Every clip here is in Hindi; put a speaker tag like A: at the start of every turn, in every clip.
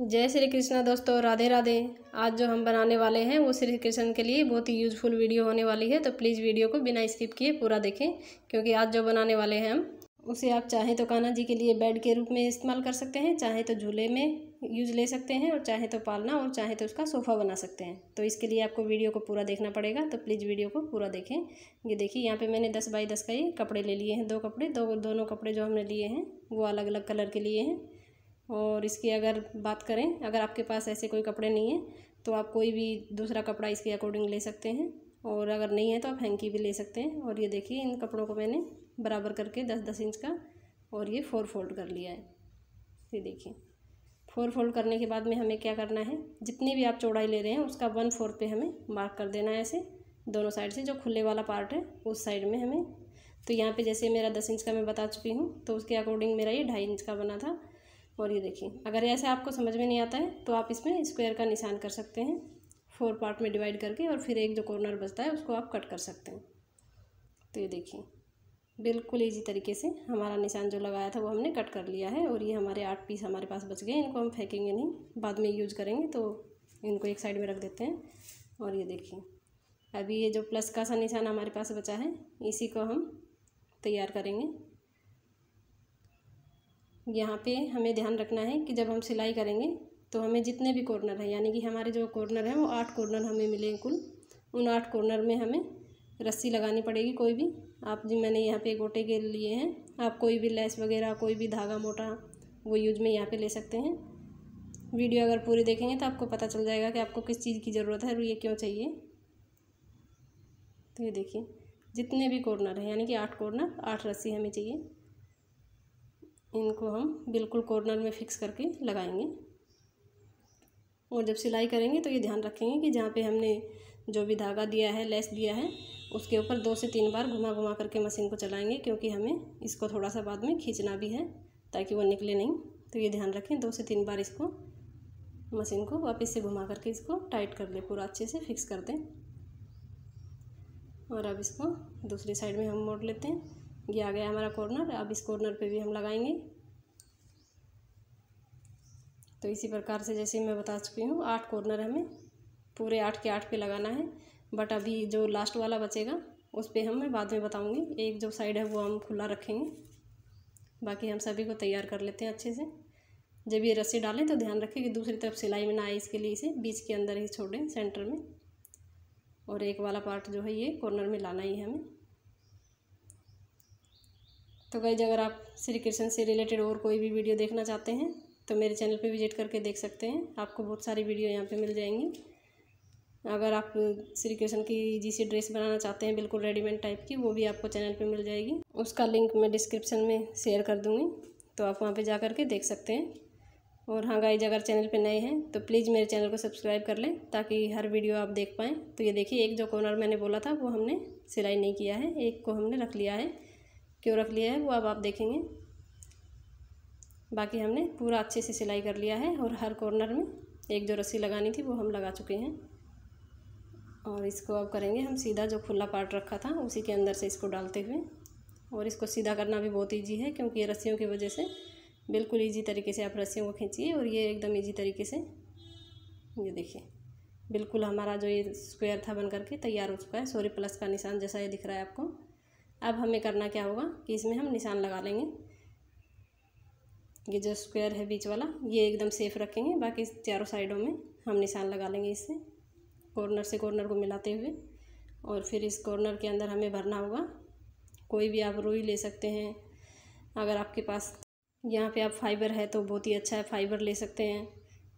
A: जय श्री कृष्णा दोस्तों, राधे राधे। आज जो हम बनाने वाले हैं, वो श्री कृष्ण के लिए बहुत ही यूज़फुल वीडियो होने वाली है तो प्लीज़ वीडियो को बिना स्किप किए पूरा देखें, क्योंकि आज जो बनाने वाले हैं हम, उसे आप चाहें तो कान्हा जी के लिए बेड के रूप में इस्तेमाल कर सकते हैं, चाहे तो झूले में यूज़ ले सकते हैं, और चाहे तो पालना, और चाहे तो उसका सोफ़ा बना सकते हैं। तो इसके लिए आपको वीडियो को पूरा देखना पड़ेगा तो प्लीज़ वीडियो को पूरा देखें। ये देखिए, यहाँ पे मैंने दस बाई दस का ये कपड़े ले लिए हैं, दो कपड़े, दो, दोनों कपड़े जो हमने लिए हैं, वो अलग अलग कलर के लिए हैं। और इसकी अगर बात करें, अगर आपके पास ऐसे कोई कपड़े नहीं हैं तो आप कोई भी दूसरा कपड़ा इसके अकॉर्डिंग ले सकते हैं। और अगर नहीं है तो आप हैंकी भी ले सकते हैं। और ये देखिए, इन कपड़ों को मैंने बराबर करके दस दस इंच का और ये फोर फोल्ड कर लिया है। ये देखिए फोर फोल्ड करने के बाद में हमें क्या करना है? जितनी भी आप चौड़ाई ले रहे हैं, उसका वन फोर पे हमें मार्क कर देना है ऐसे, दोनों साइड से। जो खुले वाला पार्ट है, उस साइड में हमें तो यहाँ पे जैसे मेरा दस इंच का मैं बता चुकी हूँ तो उसके अकॉर्डिंग मेरा ये ढाई इंच का बना था। और ये देखिए, अगर ऐसे आपको समझ में नहीं आता है तो आप इसमें स्क्वायर का निशान कर सकते हैं फोर पार्ट में डिवाइड करके और फिर एक जो कॉर्नर बचता है, उसको आप कट कर सकते हैं। तो ये देखिए, बिल्कुल इजी तरीके से हमारा निशान जो लगाया था, वो हमने कट कर लिया है और ये हमारे आठ पीस हमारे पास बच गए, इनको हम फेंकेंगे नहीं, बाद में यूज़ करेंगे तो इनको एक साइड में रख देते हैं। और ये देखिए, अभी ये जो प्लस का सा निशान हमारे पास बचा है, इसी को हम तैयार करेंगे। यहाँ पे हमें ध्यान रखना है कि जब हम सिलाई करेंगे तो हमें जितने भी कॉर्नर हैं, यानी कि हमारे जो कॉर्नर हैं, वो आठ कॉर्नर हमें मिले कुल। उन आठ कॉर्नर में हमें रस्सी लगानी पड़ेगी कोई भी। आप जी, मैंने यहाँ पे गोटे के लिए हैं। आप कोई भी लेस वगैरह, कोई भी धागा मोटा, वो यूज़ में यहाँ पे ले सकते हैं। वीडियो अगर पूरी देखेंगे तो आपको पता चल जाएगा कि आपको किस चीज़ की ज़रूरत है और ये क्यों चाहिए। तो ये देखिए, जितने भी कॉर्नर हैं, यानी कि आठ कॉर्नर, आठ रस्सी हमें चाहिए। इनको हम बिल्कुल कॉर्नर में फिक्स करके लगाएँगे। और जब सिलाई करेंगे तो ये ध्यान रखेंगे कि जहाँ पे हमने जो भी धागा दिया है, लेस दिया है, उसके ऊपर दो से तीन बार घुमा घुमा करके मशीन को चलाएँगे क्योंकि हमें इसको थोड़ा सा बाद में खींचना भी है ताकि वो निकले नहीं। तो ये ध्यान रखें, दो से तीन बार इसको मशीन को वापस से घुमा करके इसको टाइट कर ले, पूरा अच्छे से फिक्स कर दें। और अब इसको दूसरी साइड में हम मोड़ लेते हैं। ये आ गया हमारा कॉर्नर, अब इस कॉर्नर पे भी हम लगाएँगे। तो इसी प्रकार से जैसे मैं बता चुकी हूँ, आठ कॉर्नर हमें। पूरे आठ के आठ पे लगाना है। बट अभी जो लास्ट वाला बचेगा, उस पर हम मैं बाद में बताऊँगी। एक जो साइड है, वो हम खुला रखेंगे। बाकी हम सभी को तैयार कर लेते हैं अच्छे से। जब ये रस्सी डालें तो ध्यान रखें कि दूसरी तरफ़ सिलाई में ना आए, इसके लिए इसे बीच के अंदर ही छोड़ें सेंटर में। और एक वाला पार्ट जो है, ये कॉर्नर में लाना ही है हमें। तो गई अगर आप श्री कृष्ण से रिलेटेड और कोई भी वीडियो देखना चाहते हैं तो मेरे चैनल पे विज़िट करके देख सकते हैं। आपको बहुत सारी वीडियो यहाँ पे मिल जाएँगी। अगर आप श्री कृष्ण की जी सी ड्रेस बनाना चाहते हैं, बिल्कुल रेडीमेड टाइप की, वो भी आपको चैनल पे मिल जाएगी। उसका लिंक मैं डिस्क्रिप्शन में शेयर कर दूँगी तो आप वहाँ पे जा कर के देख सकते हैं। और हाँ गाइज़, अगर चैनल पे नए हैं तो प्लीज़ मेरे चैनल को सब्सक्राइब कर लें, ताकि हर वीडियो आप देख पाएँ। तो ये देखिए, एक जो कॉर्नर मैंने बोला था, वो हमने सिलाई नहीं किया है, एक को हमने रख लिया है। क्यों रख लिया है, वो अब आप देखेंगे। बाकी हमने पूरा अच्छे से सिलाई कर लिया है और हर कॉर्नर में एक जो रस्सी लगानी थी वो हम लगा चुके हैं। और इसको अब करेंगे हम सीधा जो खुला पार्ट रखा था उसी के अंदर से इसको डालते हुए। और इसको सीधा करना भी बहुत ईजी है क्योंकि ये रस्सियों की वजह से बिल्कुल ईजी तरीके से आप रस्सियों को खींचिए और ये एकदम ईजी तरीके से, ये देखिए, बिल्कुल हमारा जो ये स्क्वायर था बन करके तैयार हो चुका है। सॉरी प्लस का निशान जैसा ये दिख रहा है आपको। अब हमें करना क्या होगा कि इसमें हम निशान लगा लेंगे। ये जो स्क्वायर है बीच वाला, ये एकदम सेफ़ रखेंगे। बाकी चारों साइडों में हम निशान लगा लेंगे इससे कॉर्नर से कॉर्नर को मिलाते हुए। और फिर इस कॉर्नर के अंदर हमें भरना होगा। कोई भी आप रुई ले सकते हैं। अगर आपके पास यहाँ पे आप फाइबर है तो बहुत ही अच्छा है फाइबर ले सकते हैं।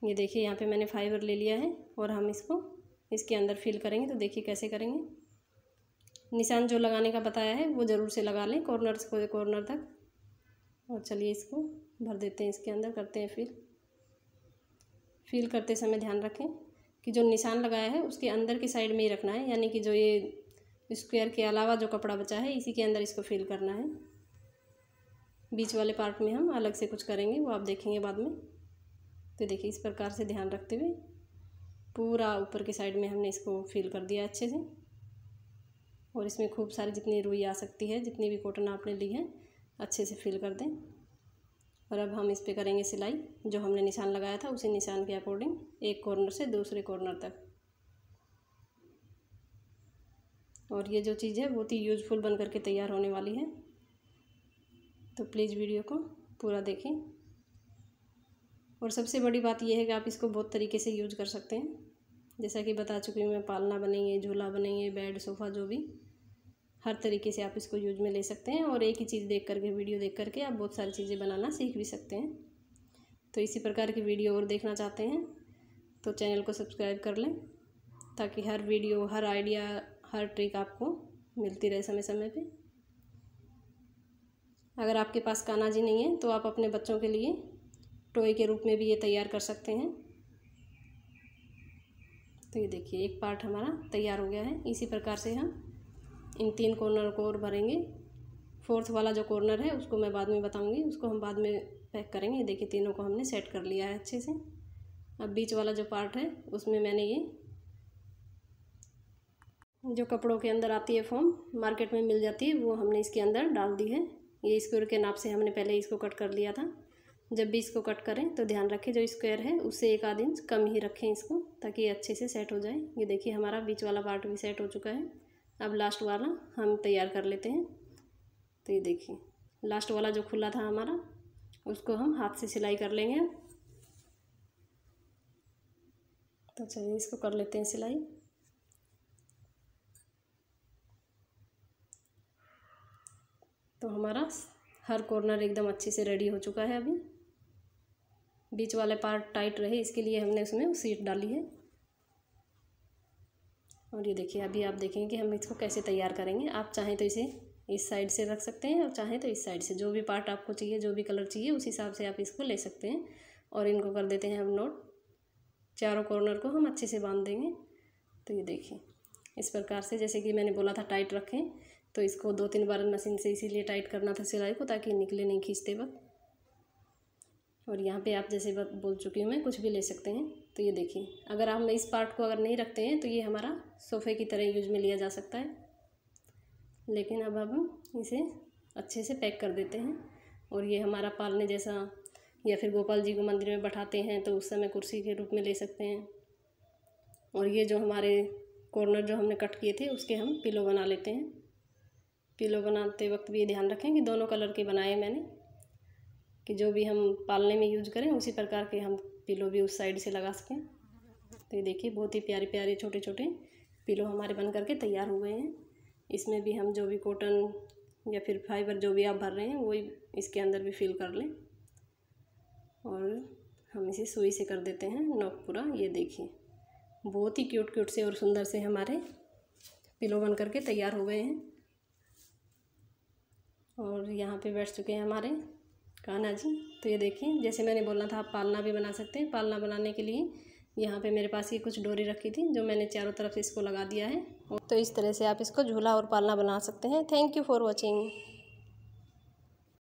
A: ये देखिए, यहाँ पे मैंने फाइबर ले लिया है और हम इसको इसके अंदर फिल करेंगे तो देखिए कैसे करेंगे। निशान जो लगाने का बताया है, वो ज़रूर से लगा लें कॉर्नर से कॉर्नर तक। और चलिए इसको भर देते हैं इसके अंदर, करते हैं फिल फिल करते समय ध्यान रखें कि जो निशान लगाया है, उसके अंदर की साइड में ही रखना है, यानी कि जो ये स्क्वायर के अलावा जो कपड़ा बचा है, इसी के अंदर इसको फिल करना है। बीच वाले पार्ट में हम अलग से कुछ करेंगे, वो आप देखेंगे बाद में। तो देखिए, इस प्रकार से ध्यान रखते हुए पूरा ऊपर की साइड में हमने इसको फिल कर दिया अच्छे से। और इसमें खूब सारी जितनी रुई आ सकती है, जितनी भी कॉटन आपने ली है, अच्छे से फिल कर दें। और अब हम इस पर करेंगे सिलाई, जो हमने निशान लगाया था उसी निशान के अकॉर्डिंग एक कॉर्नर से दूसरे कॉर्नर तक। और ये जो चीज़ है, बहुत ही यूज़फुल बन करके तैयार होने वाली है। तो प्लीज़ वीडियो को पूरा देखें। और सबसे बड़ी बात यह है कि आप इसको बहुत तरीके से यूज़ कर सकते हैं। जैसा कि बता चुकी हूँ, मैं पालना बनेंगे झूला बनेंगे बेड सोफ़ा जो भी। हर तरीके से आप इसको यूज़ में ले सकते हैं और एक ही चीज़ देख करके, वीडियो देख करके आप बहुत सारी चीज़ें बनाना सीख भी सकते हैं। तो इसी प्रकार की वीडियो और देखना चाहते हैं तो चैनल को सब्सक्राइब कर लें ताकि हर वीडियो, हर आइडिया, हर ट्रिक आपको मिलती रहे समय समय पे। अगर आपके पास काना जी नहीं है तो आप अपने बच्चों के लिए टॉय के रूप में भी ये तैयार कर सकते हैं। तो ये देखिए, एक पार्ट हमारा तैयार हो गया है। इसी प्रकार से हम इन तीन कॉर्नर को और भरेंगे। फोर्थ वाला जो कॉर्नर है, उसको मैं बाद में बताऊँगी। उसको हम बाद में पैक करेंगे। देखिए, तीनों को हमने सेट कर लिया है अच्छे से। अब बीच वाला जो पार्ट है, उसमें मैंने ये जो कपड़ों के अंदर आती है फॉर्म मार्केट में मिल जाती है, वो हमने इसके अंदर डाल दी है। ये स्क्वायर के नाप से हमने पहले इसको कट कर लिया था। जब भी इसको कट करें तो ध्यान रखें, जो स्क्वायर है, उससे एक आध इंच कम ही रखें इसको, ताकि अच्छे से सेट हो जाए। ये देखिए, हमारा बीच वाला पार्ट भी सेट हो चुका है। अब लास्ट वाला हम तैयार कर लेते हैं। तो ये देखिए लास्ट वाला जो खुला था हमारा, उसको हम हाथ से सिलाई कर लेंगे। तो चलिए इसको कर लेते हैं सिलाई। तो हमारा हर कॉर्नर एकदम अच्छे से रेडी हो चुका है अभी। बीच वाले पार्ट टाइट रहे, इसके लिए हमने उसमें सीट डाली है। और ये देखिए, अभी आप देखेंगे कि हम इसको कैसे तैयार करेंगे। आप चाहें तो इसे इस साइड से रख सकते हैं और चाहें तो इस साइड से। जो भी पार्ट आपको चाहिए, जो भी कलर चाहिए, उस हिसाब से आप इसको ले सकते हैं। और इनको कर देते हैं हम नोट। चारों कॉर्नर को हम अच्छे से बाँध देंगे। तो ये देखिए, इस प्रकार से जैसे कि मैंने बोला था टाइट रखें तो इसको दो तीन बार मशीन से इसीलिए टाइट करना था सिलाई को, ताकि निकले नहीं खींचते वक्त। और यहाँ पे आप जैसे बोल चुकी हूँ मैं, कुछ भी ले सकते हैं। तो ये देखिए, अगर हम इस पार्ट को अगर नहीं रखते हैं तो ये हमारा सोफ़े की तरह यूज़ में लिया जा सकता है। लेकिन अब हम इसे अच्छे से पैक कर देते हैं और ये हमारा पालने जैसा या फिर गोपाल जी को मंदिर में बैठाते हैं तो उस समय कुर्सी के रूप में ले सकते हैं। और ये जो हमारे कॉर्नर जो हमने कट किए थे, उसके हम पिलो बना लेते हैं। पिलो बनाते वक्त भी ध्यान रखें कि दोनों कलर के बनाए मैंने। कि जो भी हम पालने में यूज़ करें, उसी प्रकार के हम पिलो भी उस साइड से लगा सकें। तो ये देखिए, बहुत ही प्यारे प्यारे छोटे छोटे पिलो हमारे बन करके तैयार हुए हैं। इसमें भी हम जो भी कॉटन या फिर फाइबर जो भी आप भर रहे हैं वही इसके अंदर भी फिल कर लें। और हम इसे सुई से कर देते हैं नोक पूरा, ये देखिए। बहुत ही क्यूट क्यूट से और सुंदर से हमारे पिलो बन करके तैयार हो गए हैं। और यहाँ पे बैठ चुके हैं हमारे कान्हा जी? तो ये देखिए, जैसे मैंने बोला था आप पालना भी बना सकते हैं। पालना बनाने के लिए यहाँ पे मेरे पास ये कुछ डोरी रखी थी, जो मैंने चारों तरफ़ से इसको लगा दिया है। तो इस तरह से आप इसको झूला और पालना बना सकते हैं। Thank you for watching.